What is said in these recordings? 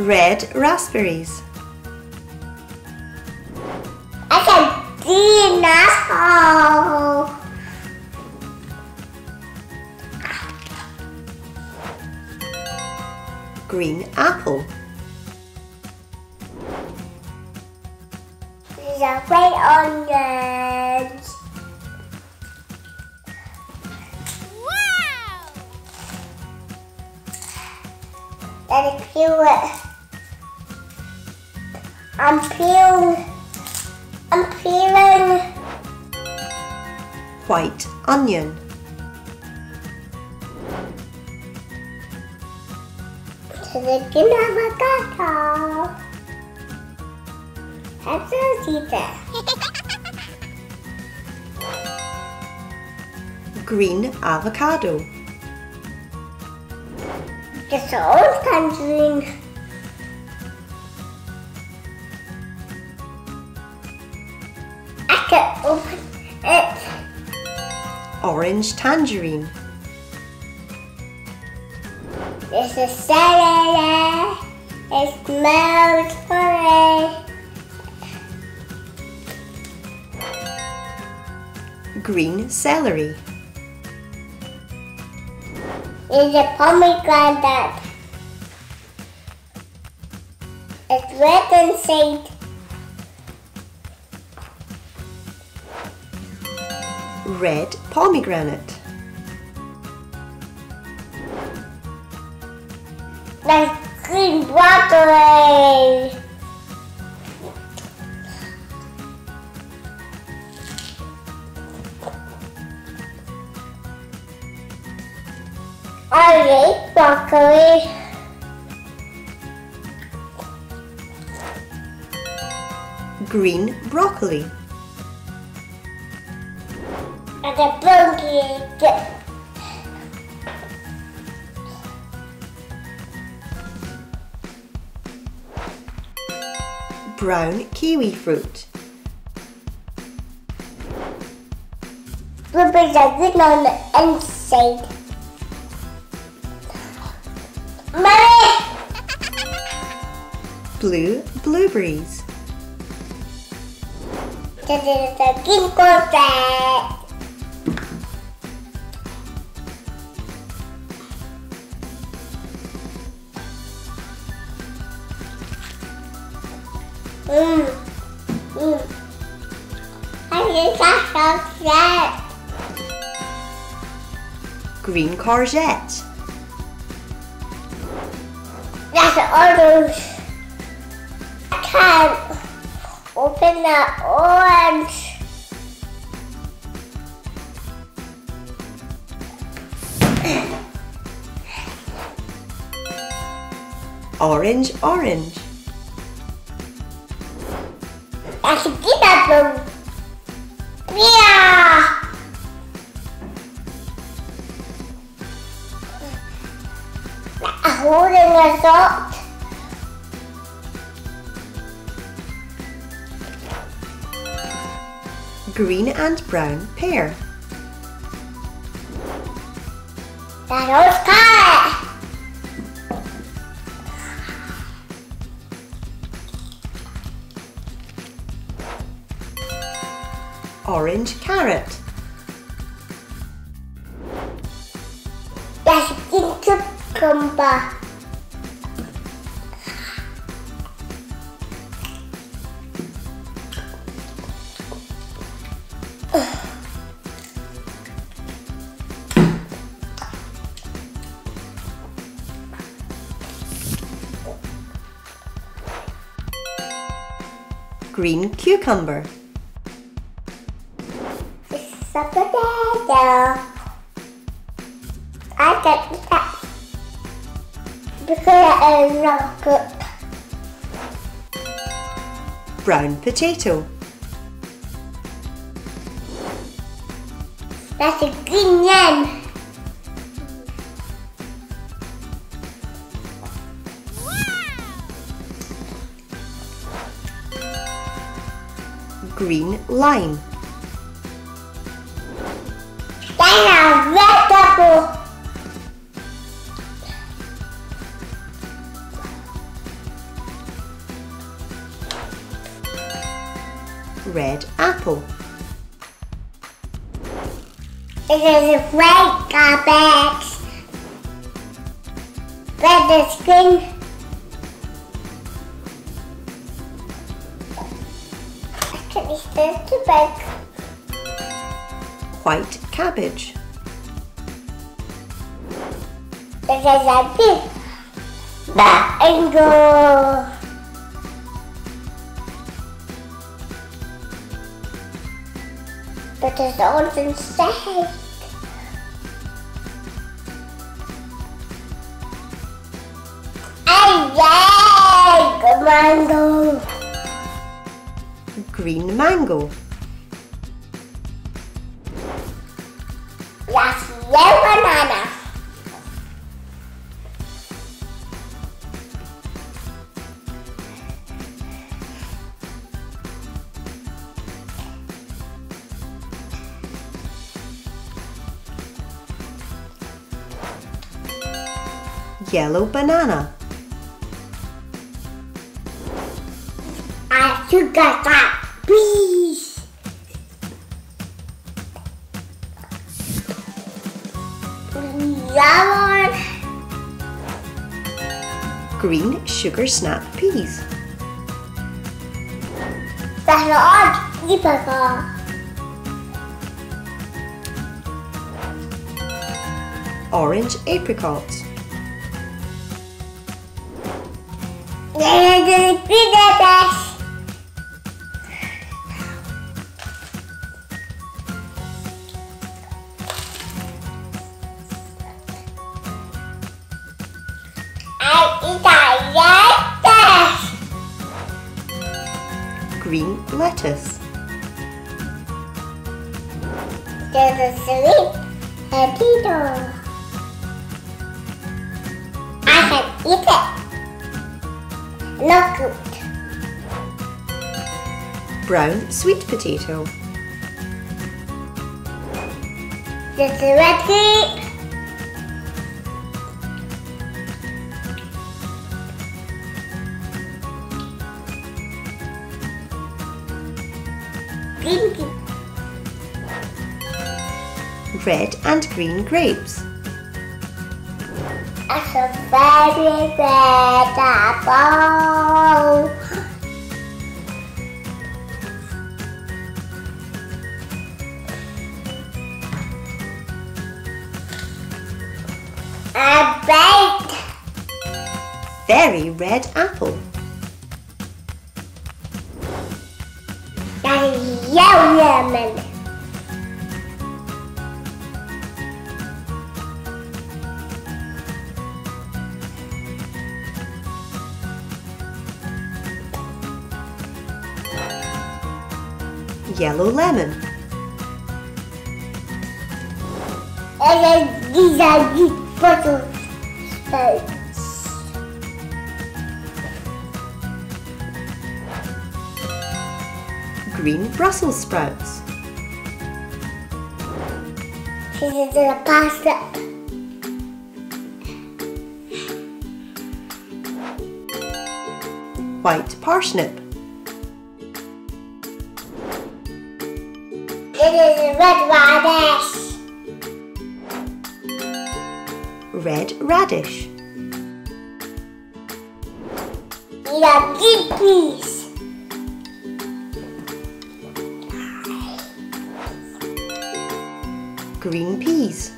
Red raspberries. I can dinosaur. Green apple. A red onions. Wow! Let it peel it. I'm peeling. I'm peeling. White onion. Green avocado. That's a. Green avocado. Just an old tangerine. Open it. Orange tangerine. This is celery. It smells funny. Green celery. It's a pomegranate. It's red and inside. Red pomegranate. There's green broccoli. I like broccoli. Green broccoli. And blanket. Brown kiwi fruit. Blueberries are on the inside. Mommy! Blue blueberries. This is the green courgette. Green courgette. That's orange. I can't open the orange. Orange orange. That's a good holding a salt. Green and brown pear. That was carrot. Orange carrot. That's a cucumber. green cucumber? It's a potato. I can that because it is not good. Brown potato. That's a green yam. Green lime, That's a red apple. red apple, It is a red cabbage. Red is green. Still white cabbage, This is a big mango. But it's all inside. Mango. Green mango, That's yellow banana. yellow banana, I should get that, please. Yellow. green sugar snap peas, That's all typical. orange apricots, green lettuce, There's a sweet potato. I can eat it. Look good. brown sweet potato, There's a red. Green red and green grapes, That's a very red apple. A baked very red apple, yellow lemon. yellow lemon, And then these are the photo green Brussels sprouts, This is the pasta. white parsnip, This is the red radish. red radish, are green green peas,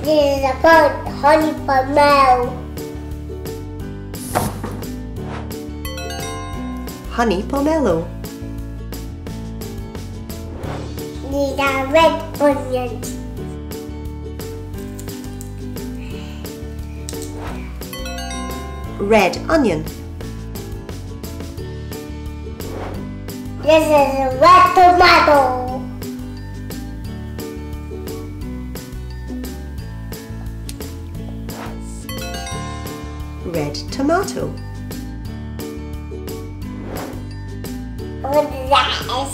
This is a bird honey pomelo. honey pomelo, These are red onions. red onion, This is a red tomato. Tomato. What is that?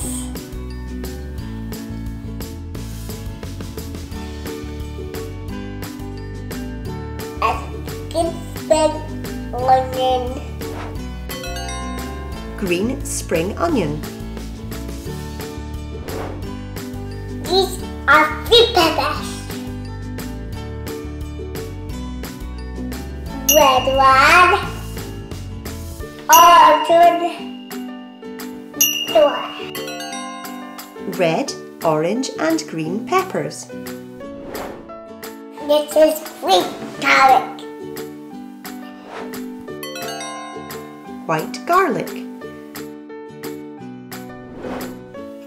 A spin onion. Green spring onion. Red one. Orange. Red, orange and green peppers. This is sweet garlic. White garlic.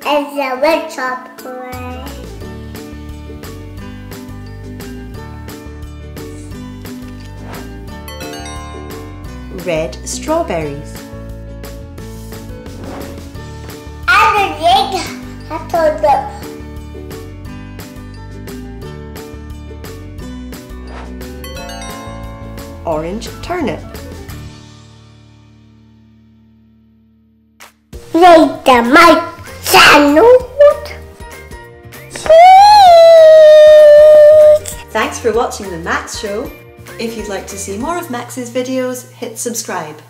It's a red chocolate. Red strawberries. And a. Orange turnip. Later, my channel. Thanks for watching the Max Show. If you'd like to see more of Max's videos, hit subscribe.